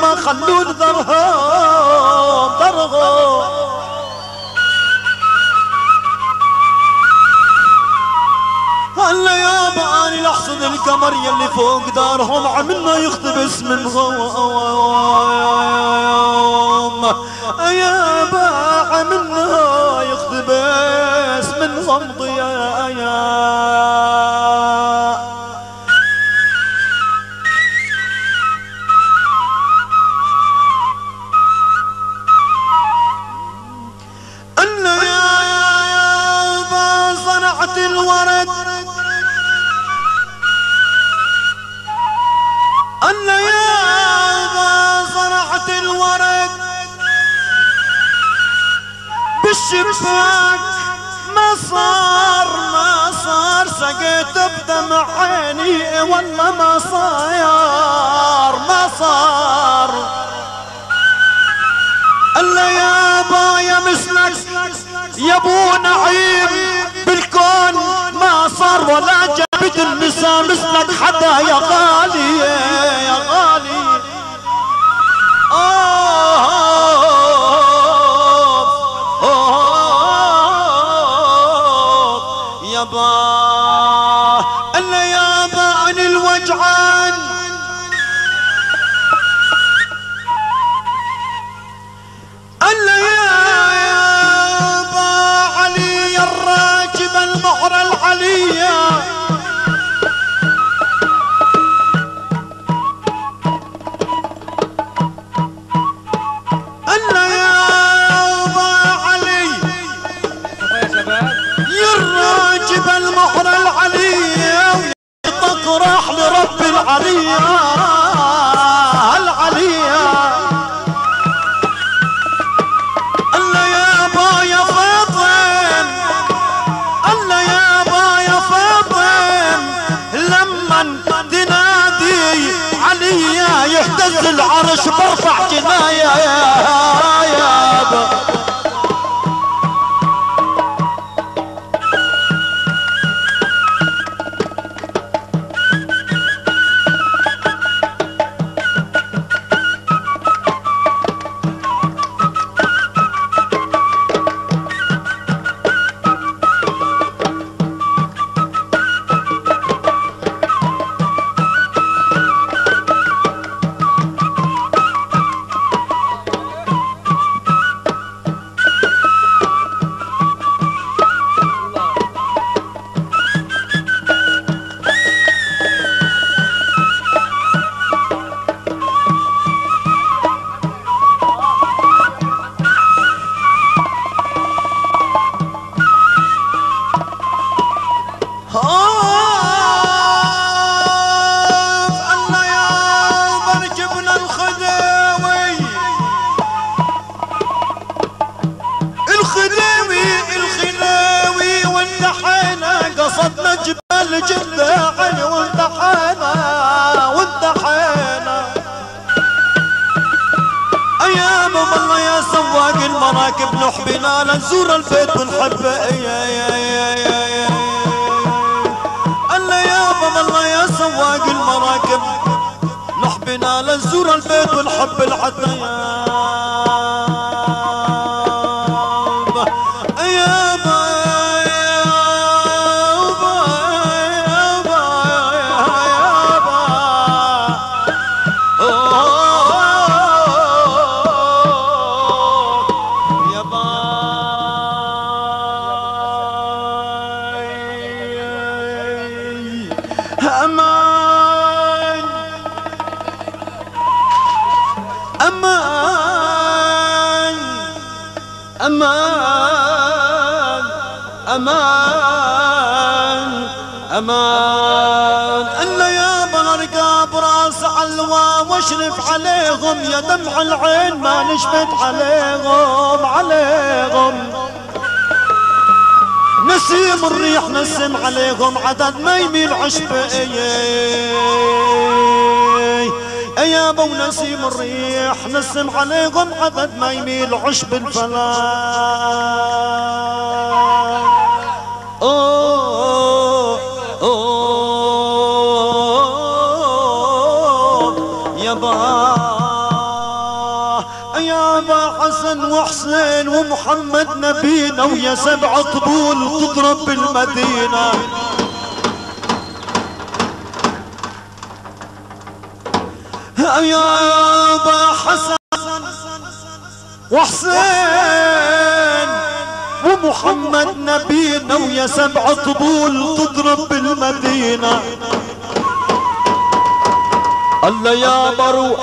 ما خلون ذرهم ذرهم هلا يابا اني لحظة القمر يلي فوق دارهم عملنا يختبس من غوام يابا عملنا يختبس من غمض يا سقيت بدمع عيني والله ما صار ما صار الا يا بايا مثلك يا ابو نعيم بالكون ما صار ولا جابت النساء مثلك حدا يا غالي يا غالي آه آه يا با لرب العليه العليه الا يا بايا فاطم الا يا بايا فاطم لما تنادي عليا يهتز العرش برفع جنايا نحبنا لنزور البيت ونحبه يا يا يا يا يا الا يابا والله يا سواق المراكب نحبنا لنزور البيت ونحب العتياب أمان أمان أمان. ألا يا برقاب رأس علوى واشرف عليهم يا دمع العين ما نشفت عليهم عليهم. نسيم الريح نسم عليهم عدد ما يميل عشبة يا ابو نسيم الريح نسم عليهم عدد ما يميل عشب الفلاح أوه أوه يا يابا حسن وحسين ومحمد نبينا ويا سبع طبول تضرب بالمدينة يابا حسن وحسين ومحمد نبينا ويا سبع طبول تضرب بالمدينة. الله يا بروح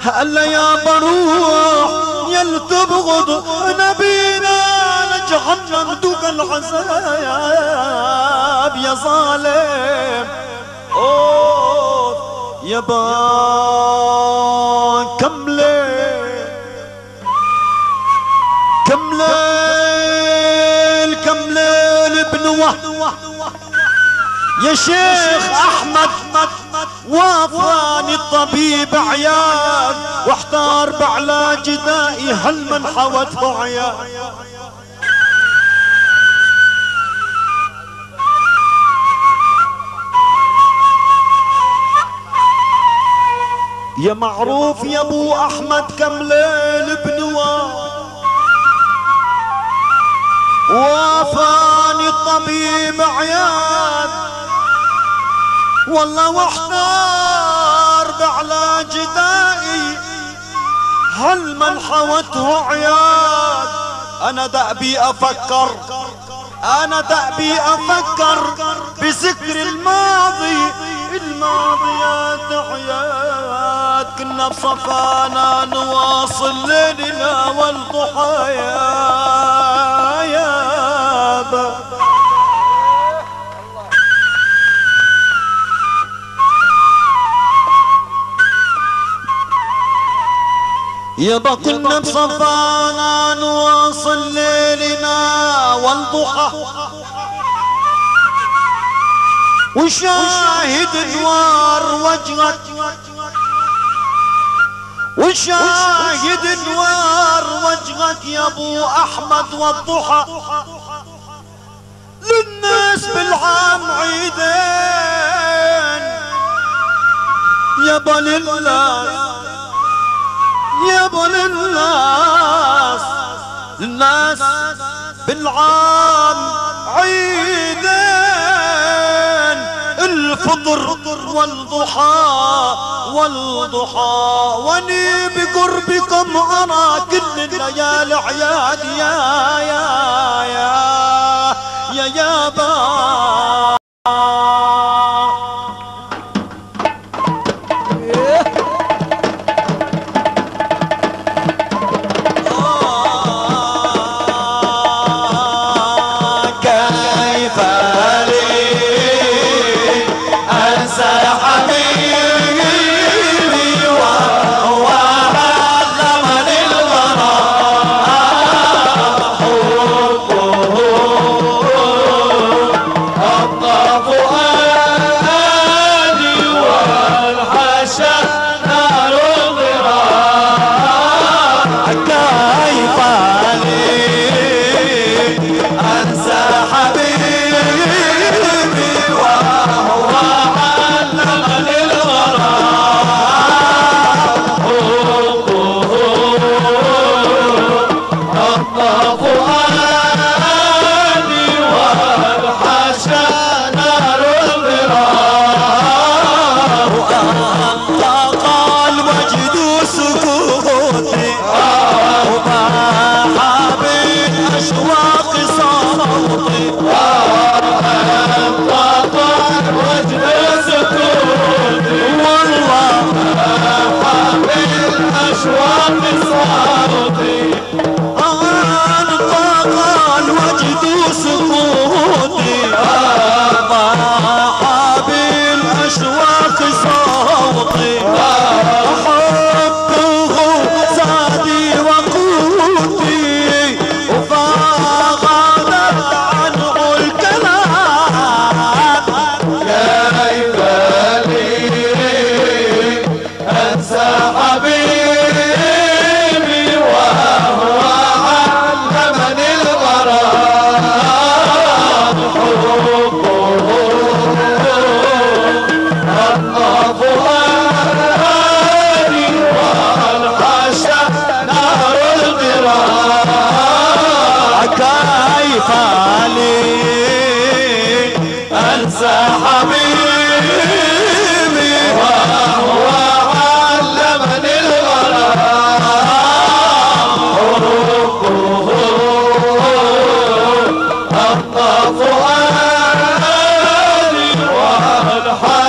هلا يا بروح يل تبغض نبينا لجهنم دوق العذاب يا ظالم. أوه. يا با كم ليل كم ليل كم ليل بنوه يا شيخ أحمد وافاني الطبيب عيان واحتار بعلاج دائي هل من حوته عيان يا معروف يا أبو أحمد كم ليل بنواه وافاني الطبيب عيان والله واحتار بعلاج دائي هل من حوته عياد. أنا دأبي أفكر. أنا دأبي أفكر بذكر الماضي. الماضيات عياد كنا بصفانا نواصل ليلنا والضحايا يابا يابا كنا بصفانا نواصل ليلنا والضحى. وشاهد انوار وجهك. وشاهد انوار وجهك يا أبو أحمد والضحى. للناس بالعام عيدين. يابا لله يا ابو للناس الناس بالعام عيدين. الفطر والضحى والضحى واني بقربكم ارى كل الليالي عياد يا يا يا يا يابا كيف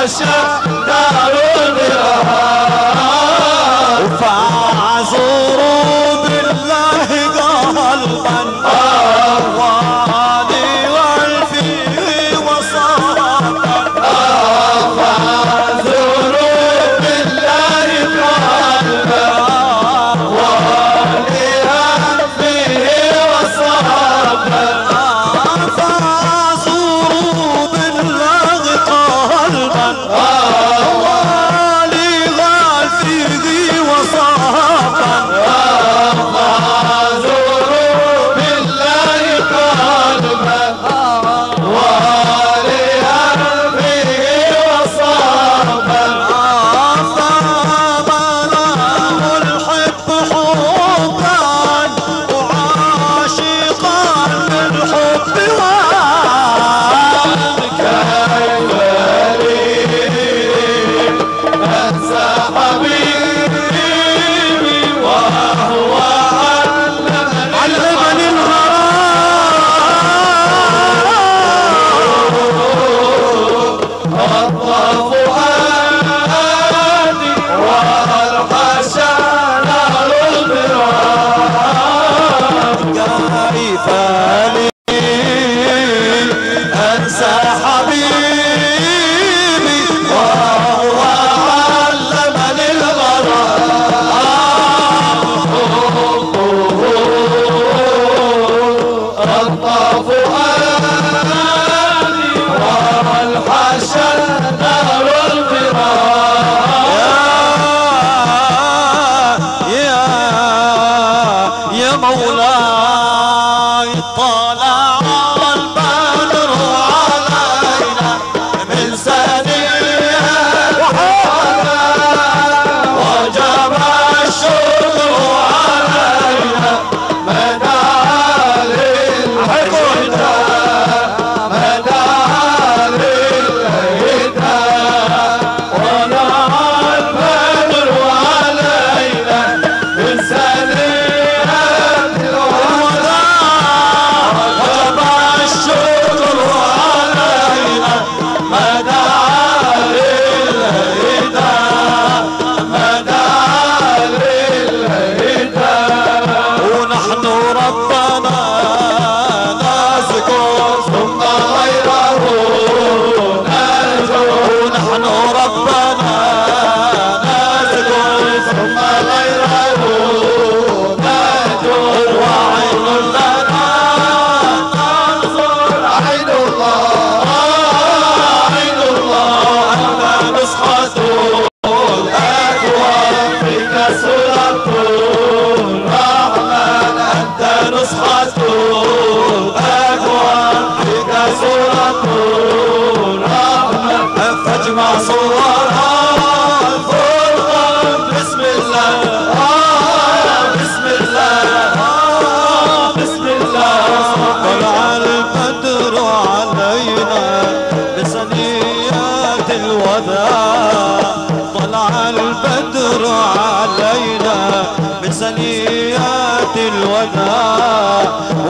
yaşa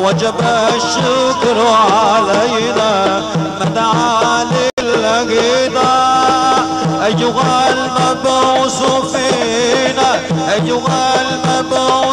وجب الشكر علينا مدعى للهدى أيها المبعوث فينا أيها المبعوث